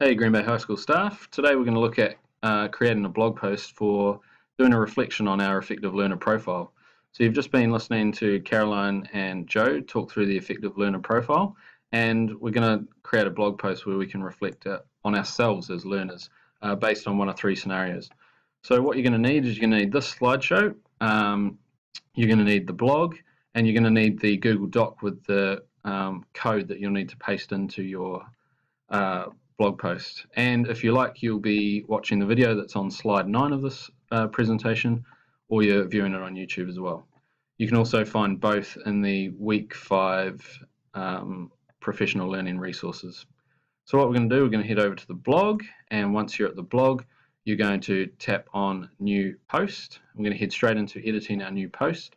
Hey Green Bay High School staff. Today we're going to look at uh, creating a blog post for doing a reflection on our effective learner profile. So you've just been listening to Caroline and Joe talk through the effective learner profile and we're going to create a blog post where we can reflect on ourselves as learners uh, based on one of three scenarios. So what you're going to need is you're going to need this slideshow, um, you're going to need the blog, and you're going to need the Google Doc with the um, code that you'll need to paste into your uh, blog post. And if you like, you'll be watching the video that's on slide 9 of this uh, presentation, or you're viewing it on YouTube as well. You can also find both in the week 5 um, professional learning resources. So what we're going to do, we're going to head over to the blog, and once you're at the blog, you're going to tap on New Post. I'm going to head straight into editing our new post,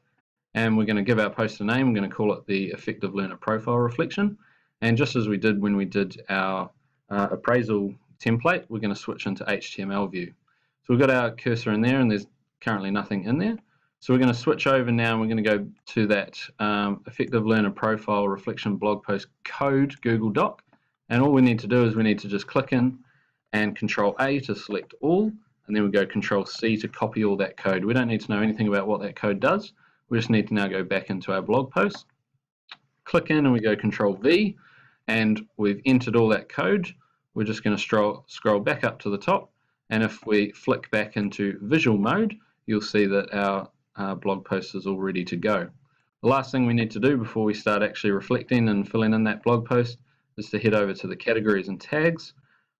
and we're going to give our post a name. We're going to call it the Effective Learner Profile Reflection. And just as we did when we did our uh, appraisal template, we're going to switch into HTML view. So we've got our cursor in there and there's currently nothing in there. So we're going to switch over now and we're going to go to that um, effective learner profile reflection blog post code Google Doc. And all we need to do is we need to just click in and control A to select all and then we go control C to copy all that code. We don't need to know anything about what that code does. We just need to now go back into our blog post, click in and we go control V and we've entered all that code we're just going to scroll, scroll back up to the top and if we flick back into visual mode you'll see that our uh, blog post is all ready to go. The last thing we need to do before we start actually reflecting and filling in that blog post is to head over to the categories and tags.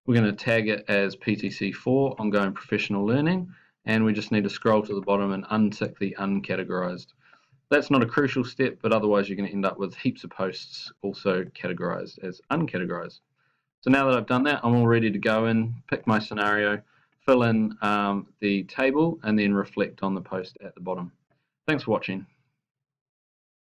We're going to tag it as PTC4 ongoing professional learning and we just need to scroll to the bottom and untick the uncategorized. That's not a crucial step but otherwise you're going to end up with heaps of posts also categorized as uncategorized. So now that I've done that, I'm all ready to go in, pick my scenario, fill in um, the table, and then reflect on the post at the bottom. Thanks for watching.